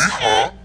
Yeehaw!